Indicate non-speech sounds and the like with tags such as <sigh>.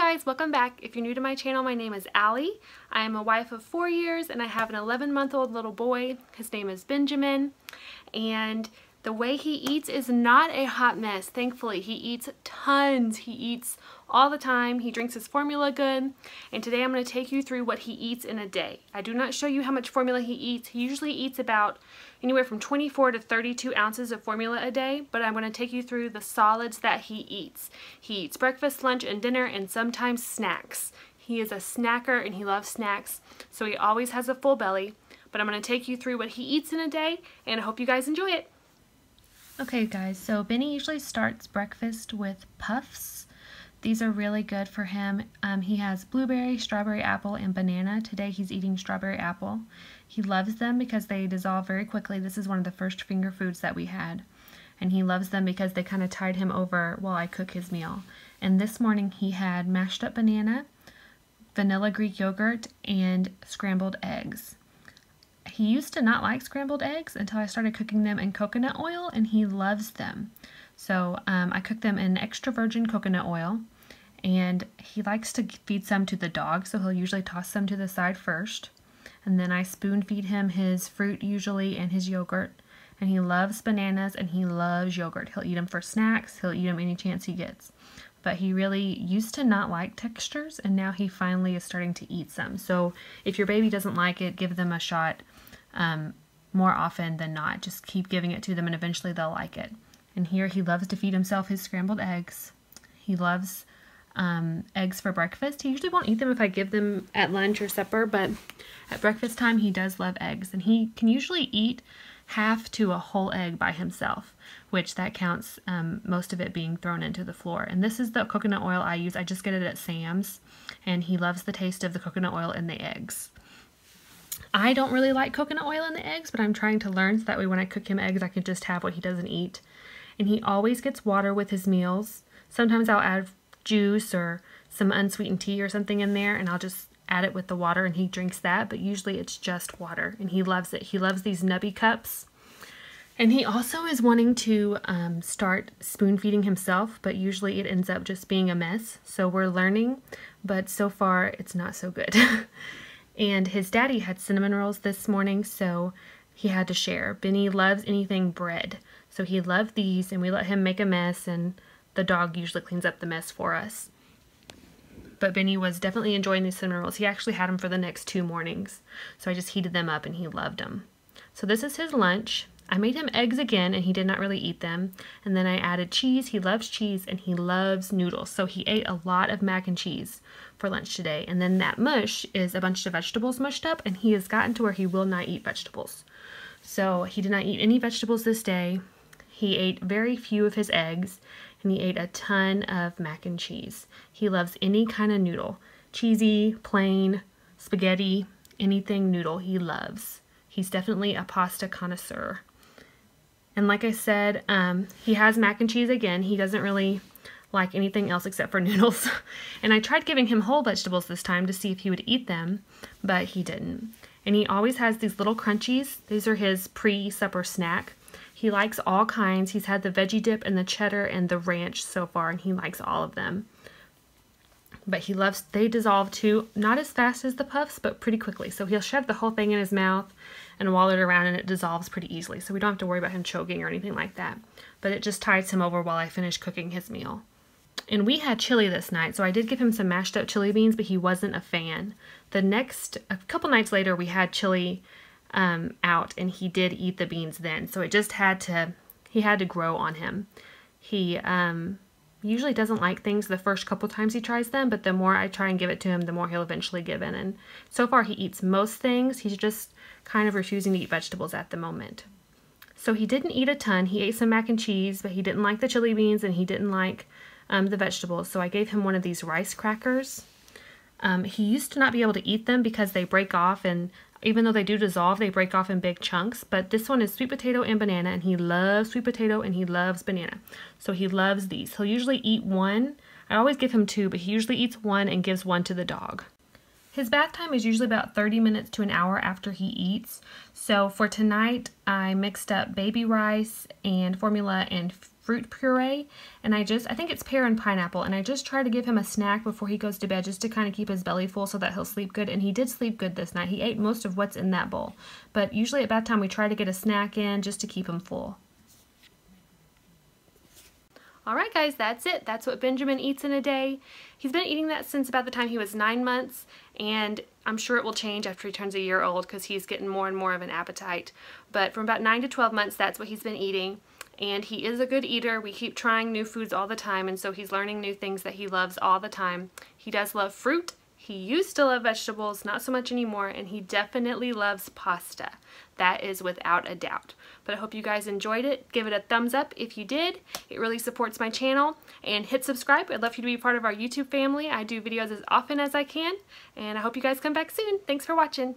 guys, welcome back. If you're new to my channel, my name is Allie. I am a wife of four years and I have an 11 month old little boy. His name is Benjamin and the way he eats is not a hot mess, thankfully. He eats tons. He eats all the time. He drinks his formula good. And today I'm going to take you through what he eats in a day. I do not show you how much formula he eats. He usually eats about anywhere from 24 to 32 ounces of formula a day, but I'm going to take you through the solids that he eats. He eats breakfast, lunch, and dinner, and sometimes snacks. He is a snacker and he loves snacks, so he always has a full belly. But I'm going to take you through what he eats in a day, and I hope you guys enjoy it. Okay guys, so Benny usually starts breakfast with puffs. These are really good for him. Um, he has blueberry, strawberry apple, and banana. Today he's eating strawberry apple. He loves them because they dissolve very quickly. This is one of the first finger foods that we had. And he loves them because they kind of tide him over while I cook his meal. And this morning he had mashed up banana, vanilla Greek yogurt, and scrambled eggs. He used to not like scrambled eggs until I started cooking them in coconut oil, and he loves them. So um, I cook them in extra virgin coconut oil, and he likes to feed some to the dog, so he'll usually toss some to the side first. And then I spoon feed him his fruit usually and his yogurt. And he loves bananas and he loves yogurt. He'll eat them for snacks, he'll eat them any chance he gets but he really used to not like textures and now he finally is starting to eat some. So if your baby doesn't like it, give them a shot um, more often than not. Just keep giving it to them and eventually they'll like it. And here he loves to feed himself his scrambled eggs. He loves um, eggs for breakfast. He usually won't eat them if I give them at lunch or supper, but at breakfast time he does love eggs. And he can usually eat half to a whole egg by himself, which that counts um, most of it being thrown into the floor. And this is the coconut oil I use. I just get it at Sam's, and he loves the taste of the coconut oil in the eggs. I don't really like coconut oil in the eggs, but I'm trying to learn so that way when I cook him eggs, I can just have what he doesn't eat. And he always gets water with his meals. Sometimes I'll add juice or some unsweetened tea or something in there, and I'll just add it with the water and he drinks that, but usually it's just water and he loves it. He loves these Nuby cups. And he also is wanting to um, start spoon feeding himself, but usually it ends up just being a mess. So we're learning, but so far it's not so good. <laughs> and his daddy had cinnamon rolls this morning, so he had to share. Benny loves anything bread, so he loved these, and we let him make a mess, and the dog usually cleans up the mess for us but Benny was definitely enjoying these cinnamon rolls. He actually had them for the next two mornings. So I just heated them up and he loved them. So this is his lunch. I made him eggs again and he did not really eat them. And then I added cheese. He loves cheese and he loves noodles. So he ate a lot of mac and cheese for lunch today. And then that mush is a bunch of vegetables mushed up and he has gotten to where he will not eat vegetables. So he did not eat any vegetables this day. He ate very few of his eggs and he ate a ton of mac and cheese. He loves any kind of noodle cheesy, plain, spaghetti, anything noodle he loves. He's definitely a pasta connoisseur. And like I said, um, he has mac and cheese again. He doesn't really like anything else except for <laughs> noodles. and I tried giving him whole vegetables this time to see if he would eat them, but he didn't. And he always has these little crunchies. These are his pre-supper snack. He likes all kinds. He's had the veggie dip and the cheddar and the ranch so far, and he likes all of them. But he loves, they dissolve too, not as fast as the puffs, but pretty quickly. So he'll shove the whole thing in his mouth and wallow it around and it dissolves pretty easily. So we don't have to worry about him choking or anything like that. But it just tides him over while I finish cooking his meal. And we had chili this night, so I did give him some mashed up chili beans, but he wasn't a fan. The next, a couple nights later, we had chili um, out and he did eat the beans then. So it just had to, he had to grow on him. He um, usually doesn't like things the first couple times he tries them, but the more I try and give it to him, the more he'll eventually give in. And so far he eats most things. He's just kind of refusing to eat vegetables at the moment. So he didn't eat a ton. He ate some mac and cheese, but he didn't like the chili beans and he didn't like um, the vegetables. So I gave him one of these rice crackers. Um, he used to not be able to eat them because they break off and even though they do dissolve, they break off in big chunks. But this one is sweet potato and banana, and he loves sweet potato and he loves banana. So he loves these. He'll usually eat one. I always give him two, but he usually eats one and gives one to the dog. His bath time is usually about 30 minutes to an hour after he eats. So for tonight, I mixed up baby rice and formula and fruit puree and I just I think it's pear and pineapple and I just try to give him a snack before he goes to bed just to kind of keep his belly full so that he'll sleep good and he did sleep good this night he ate most of what's in that bowl but usually at bath time we try to get a snack in just to keep him full Alright guys, that's it. That's what Benjamin eats in a day. He's been eating that since about the time he was nine months and I'm sure it will change after he turns a year old because he's getting more and more of an appetite. But from about 9 to 12 months, that's what he's been eating and he is a good eater. We keep trying new foods all the time and so he's learning new things that he loves all the time. He does love fruit. He used to love vegetables, not so much anymore, and he definitely loves pasta. That is without a doubt. But I hope you guys enjoyed it. Give it a thumbs up if you did. It really supports my channel. And hit subscribe. I'd love for you to be part of our YouTube family. I do videos as often as I can. And I hope you guys come back soon. Thanks for watching.